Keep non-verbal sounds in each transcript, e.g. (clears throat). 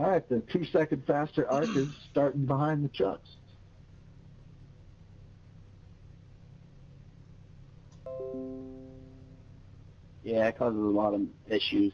All right, the two second faster arc is (clears throat) starting behind the trucks. Yeah, it causes a lot of issues.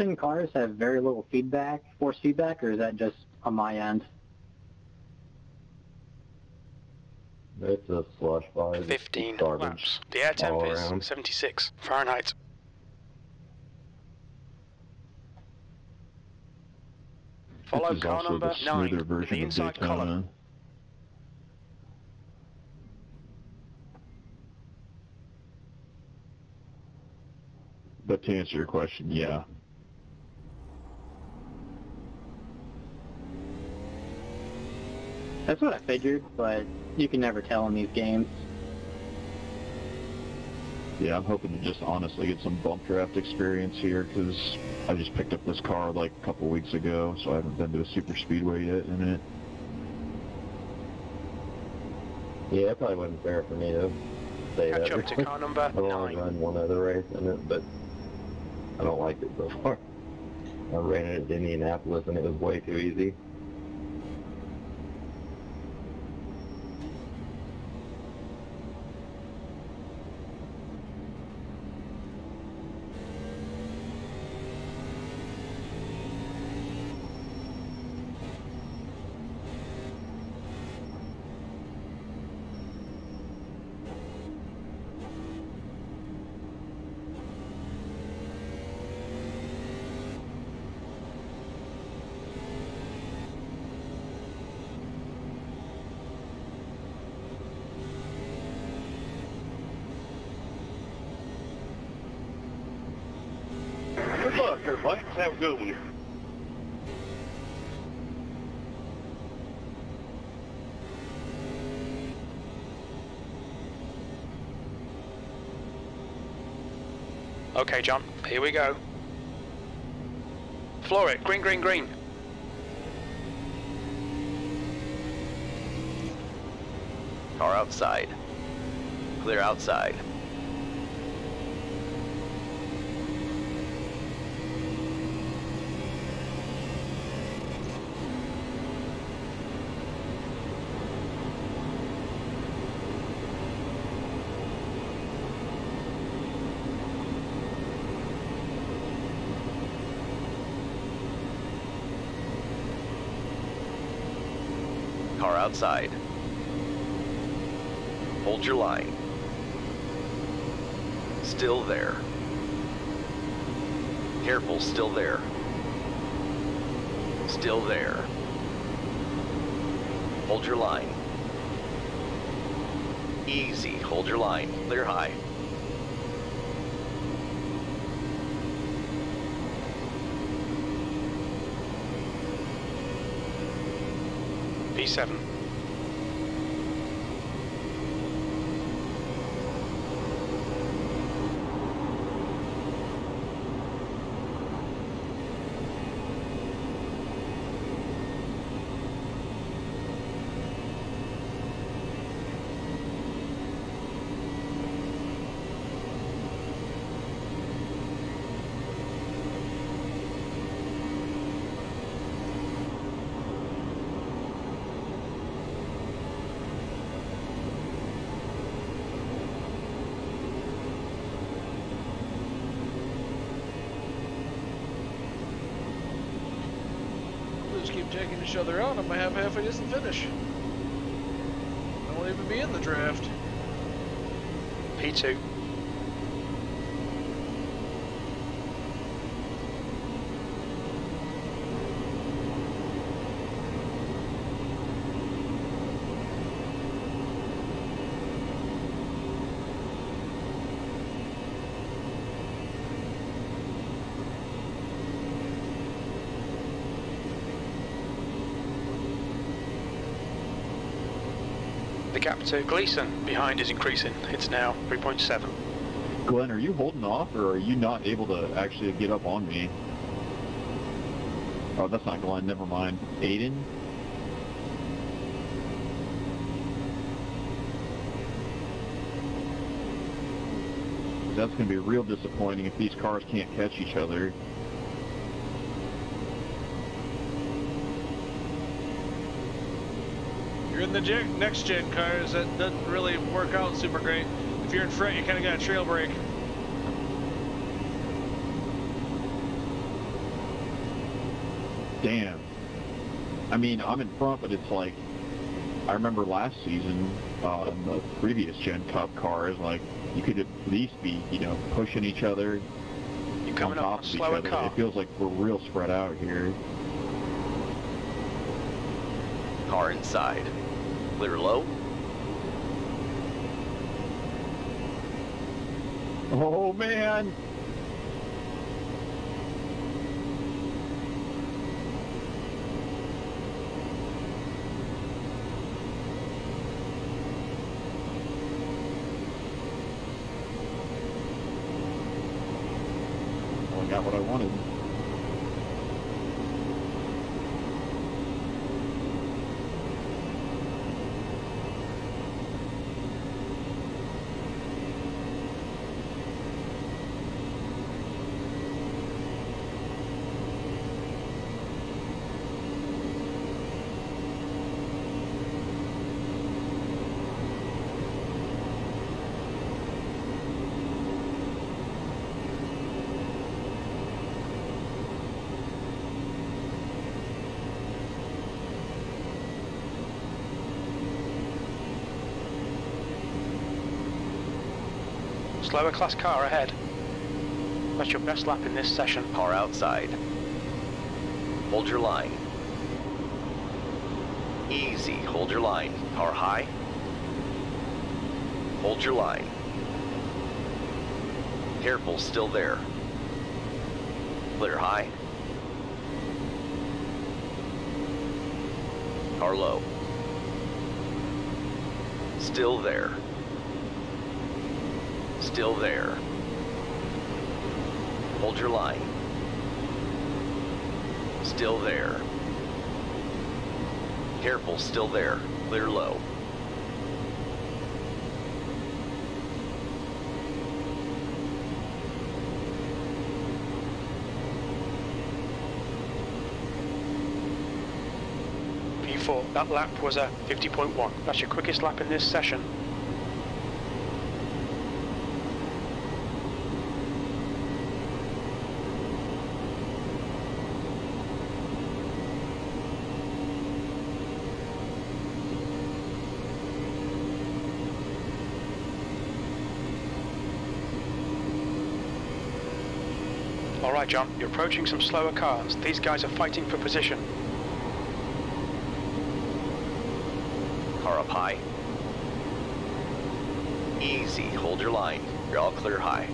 Do the next gen cars have very little feedback, force feedback, or is that just on my end? It's a slush fire. 15 garbage. laps. The air temp is around. 76 Fahrenheit. Follow car number 9 in the inside Daytona. column. But to answer your question, yeah. That's what I figured, but you can never tell in these games. Yeah, I'm hoping to just honestly get some bump draft experience here because I just picked up this car like a couple weeks ago, so I haven't been to a super speedway yet in it. Yeah, it probably wasn't fair for me to say Catch that. up to car number (laughs) I've only run one other race in it, but I don't like it so far. (laughs) I ran it at Indianapolis and it was way too easy. Good luck, everybody. Have a good one. Okay, John, here we go. Floor it. Green, green, green. Car outside. Clear outside. Car outside. Hold your line. Still there. Careful, still there. Still there. Hold your line. Easy, hold your line. Clear high. P7. We'll each other out. I might have half a decent finish. I won't even be in the draft. P2. The gap to Gleason behind is increasing. It's now 3.7. Glenn, are you holding off, or are you not able to actually get up on me? Oh, that's not Glenn. Never mind. Aiden. That's going to be real disappointing if these cars can't catch each other. In the gen- next gen cars, that doesn't really work out super great. If you're in front, you kind of got a trail brake. Damn. I mean, I'm in front, but it's like I remember last season uh, in the previous Gen Cup cars, like you could at least be, you know, pushing each other You're on coming up top on a of each other. It feels like we're real spread out here. Car inside. Clear low. Oh man! Well, I got what I wanted. Slower class car ahead. That's your best lap in this session. Car outside. Hold your line. Easy. Hold your line. Car high. Hold your line. Careful, still there. Clear high. Car low. Still there. Still there. Hold your line. Still there. Careful, still there. Clear low. P4, that lap was a 50.1. That's your quickest lap in this session. All right, John, you're approaching some slower cars. These guys are fighting for position. Car up high. Easy, hold your line. You're all clear high.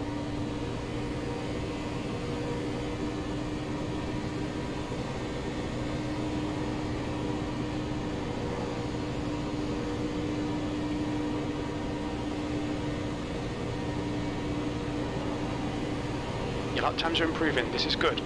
Your lap This is good.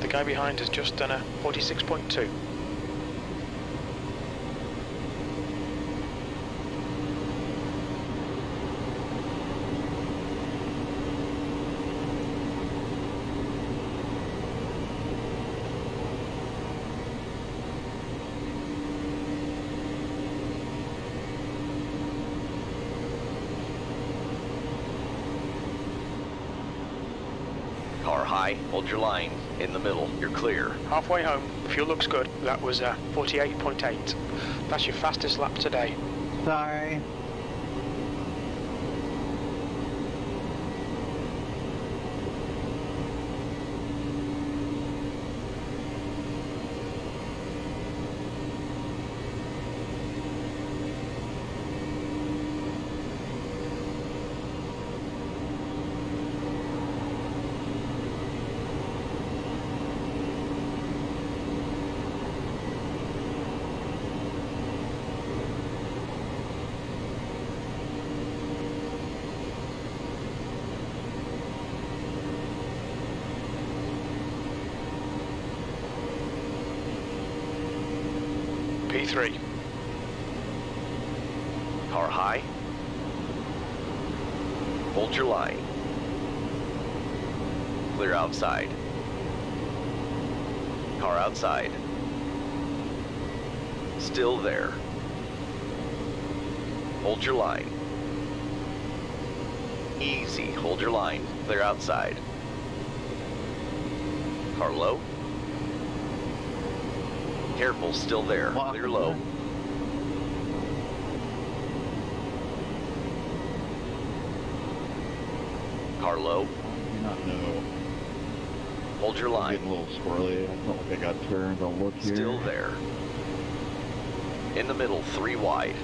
The guy behind has just done a 46.2. Car high, hold your line. In the middle, you're clear. Halfway home, fuel looks good. That was uh, a 48.8. That's your fastest lap today. Sorry. P3. Car high. Hold your line. Clear outside. Car outside. Still there. Hold your line. Easy. Hold your line. Clear outside. Car low. Careful, still there. Clear low. Car low. Not know. Hold your line. getting a little squirrely. I felt like I got turned. I'll look here. Still there. In the middle, three wide.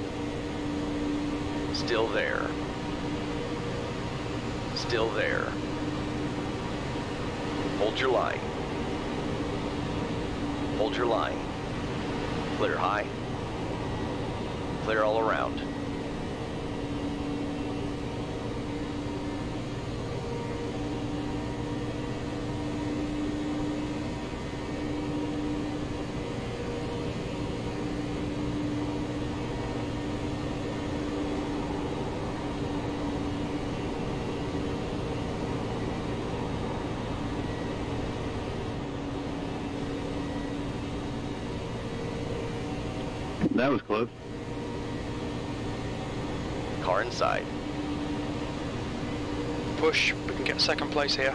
Still there. Still there. Hold your line. Hold your line. Clear high. Clear all around. That was close. Car inside. Push, we can get second place here.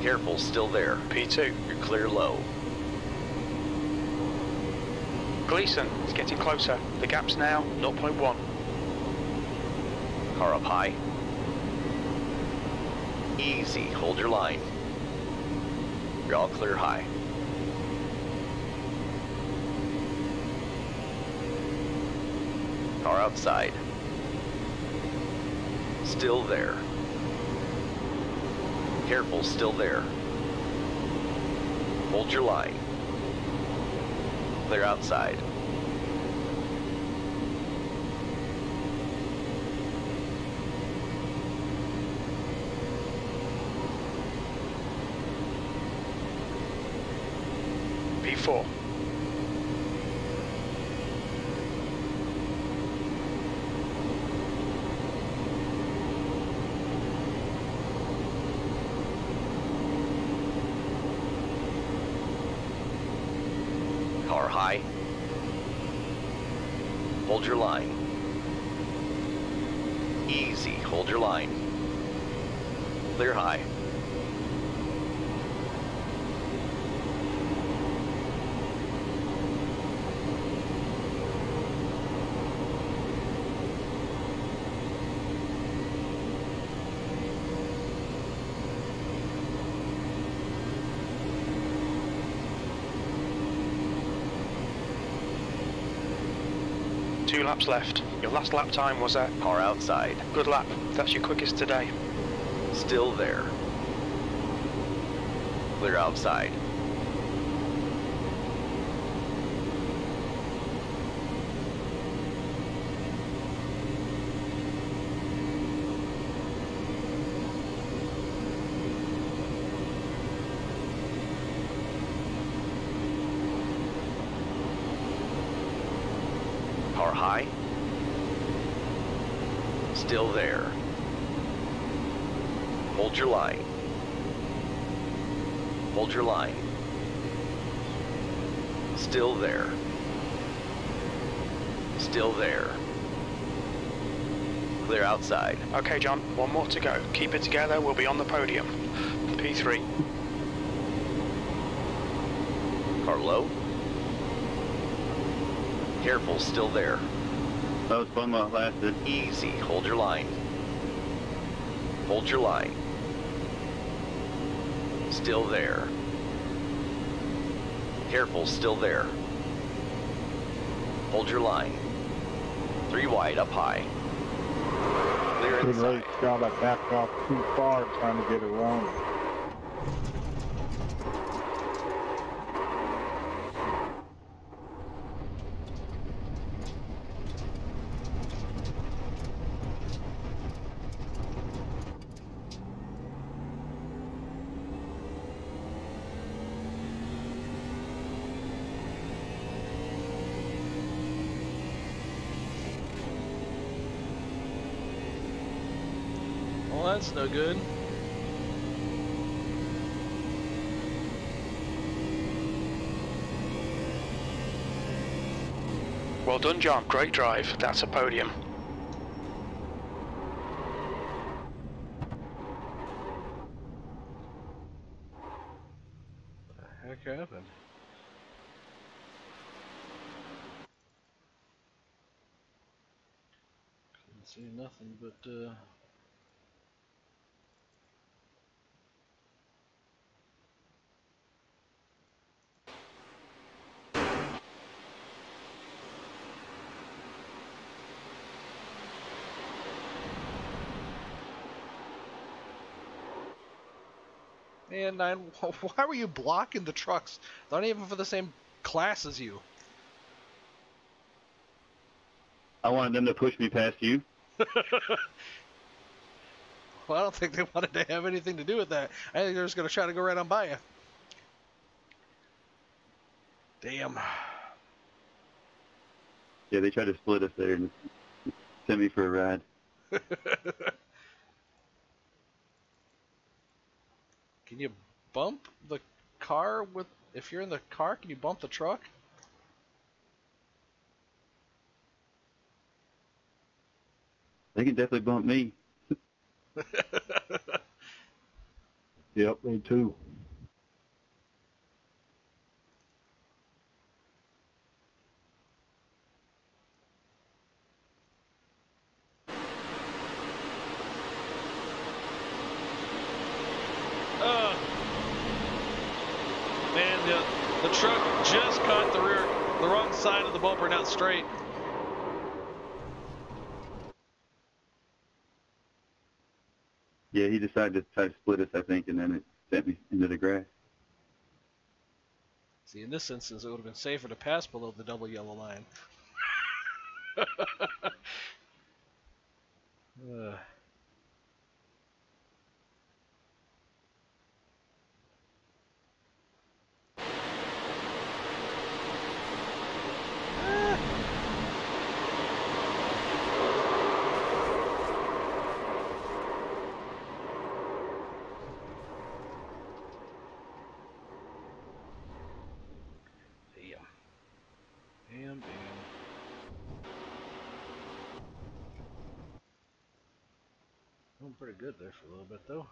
Careful, still there. P2. You're clear low. Gleason is getting closer. The gap's now 0.1. Car up high. Easy, hold your line. You're all clear high. Car outside. Still there. Careful, still there. Hold your line. Clear outside. P4. Car high. Hold your line. Easy, hold your line. Clear high. Laps left. Your last lap time was a Car outside. good lap. That's your quickest today. Still there. Clear outside. Car high. Still there. Hold your line. Hold your line. Still there. Still there. Clear outside. Okay, John, one more to go. Keep it together, we'll be on the podium. P3. Car low. Careful, still there. That was fun while it lasted. Easy, hold your line. Hold your line. Still there. Careful, still there. Hold your line. Three wide, up high. Clear Good inside. race, Scott. I backed off too far trying to get around. That's no good. Well done, John. Great drive. That's a podium. The heck happened? Couldn't see nothing but uh Man, nine, (laughs) why were you blocking the trucks? They're not even for the same class as you. I wanted them to push me past you. (laughs) Well, I don't think they wanted to have anything to do with that. I think they're just going to try to go right on by you. Damn. Yeah, they tried to split us there and send me for a ride. (laughs) Can you bump the car with if you're in the car, can you bump the truck? They can definitely bump me. (laughs) Yep, me too. Uh, man, the, the truck just caught the rear, the wrong side of the bumper, not straight. Yeah, he decided to try to split us, I think, and then it sent me into the grass. See, in this instance, it would have been safer to pass below the double yellow line. (laughs) Ugh. Damn. Damn, damn. Doing pretty good there for a little bit, though.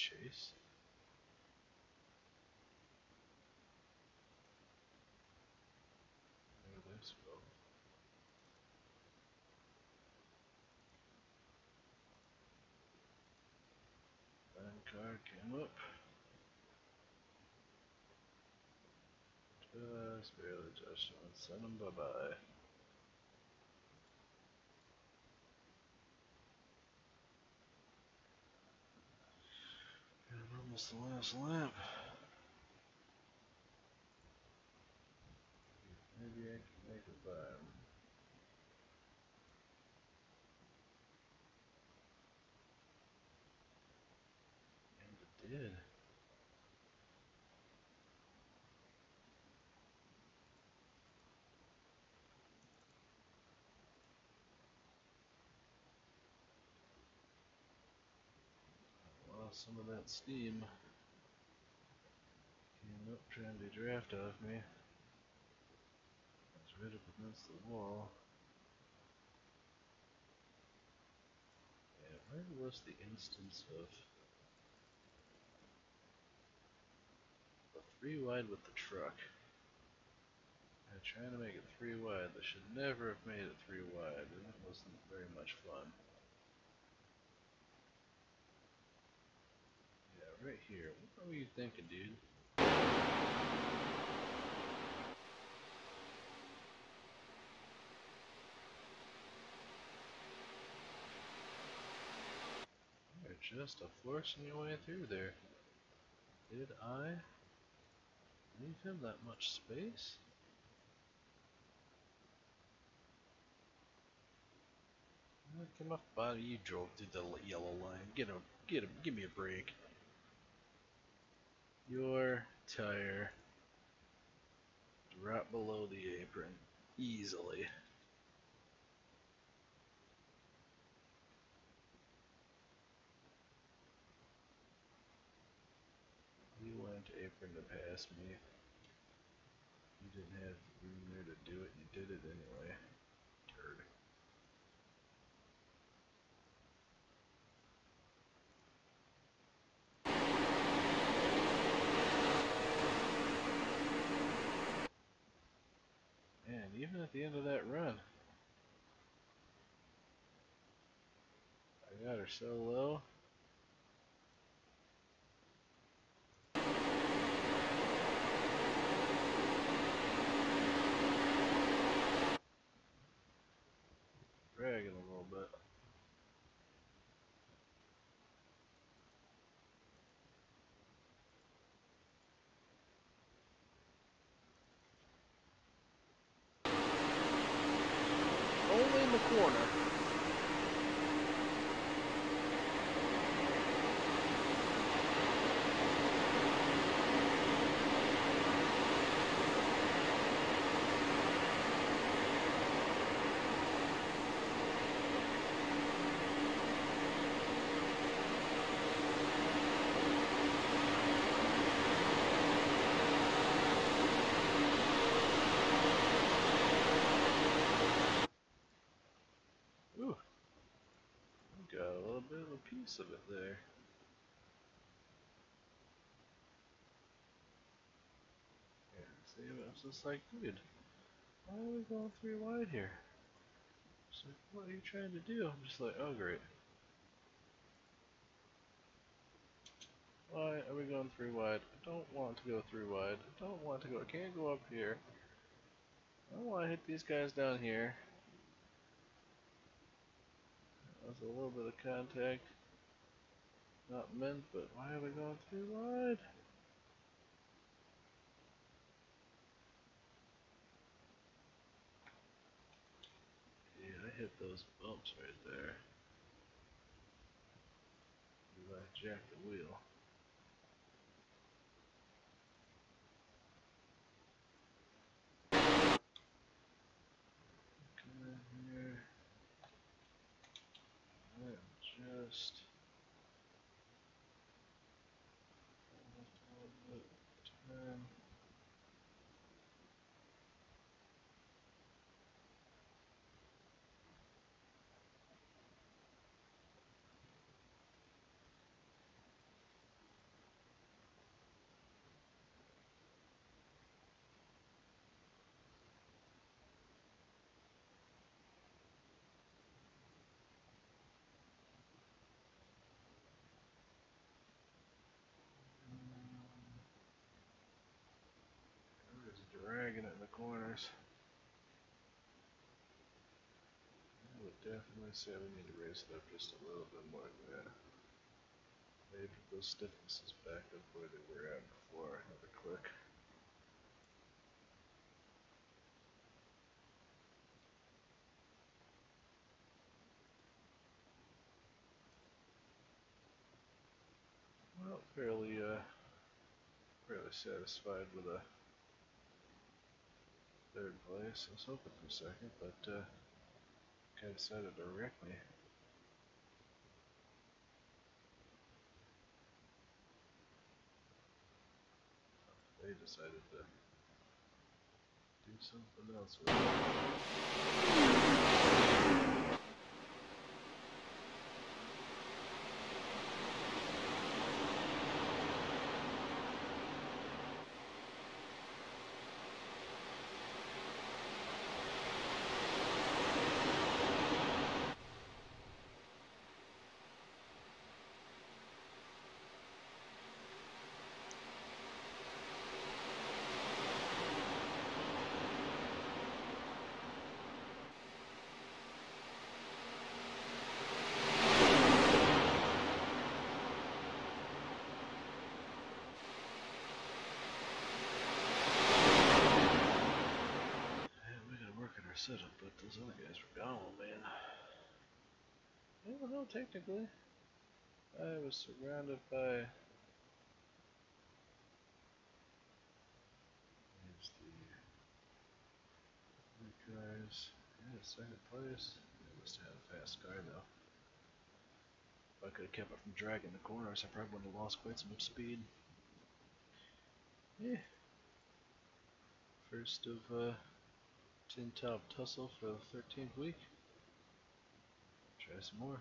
Chase. Look at this go. Van car came up. Just barely touched and sent him bye bye. Almost the last lap. Maybe I can make it by him. And it did. Some of that steam. Came up trying to draft off me. I was right up against the wall. Yeah, where was the instance of the three wide with the truck? I'm trying to make it three wide. They should never have made it three wide, and it wasn't very much fun. right here. What were you thinking, dude? You're just a forcing your way through there. Did I leave him that much space? Come off body, you drove through the yellow line. Get him, get him, give me a break. Your tire drop below the apron easily. You went apron to pass me. You didn't have room there to do it, you did it anyway. Turd. Man, even at the end of that run, I got her so low. Dragging a little bit. Only in the corner. Ooh. I Got a little piece of it there. Yeah, see, I was just like, dude, why are we going three wide here? Like, what are you trying to do? I'm just like, oh great. Why are we going three wide? I don't want to go three wide. I don't want to go. I can't go up here. I don't want to hit these guys down here. That was a little bit of contact. Not meant, but why are we going too wide? Yeah, I hit those bumps right there. I jacked the wheel. Come in here. I am just almost a little bit turn. I'm just dragging in the corners. I would definitely say we need to raise it up just a little bit more than that. Maybe put those stiffnesses back up where they were at before. Another click. Well, fairly, uh, fairly satisfied with a third place. I was hoping for second, but uh, guy decided to wreck me. They decided to do something else with it. But those other guys were gone, man. Well, no, technically. I was surrounded by. The other guys. Yeah, second place. I must have had a fast car though. If I could have kept it from dragging the corners, I probably wouldn't have lost quite some speed. Yeah. First of uh, tin top tussle for the 13th week. Try some more.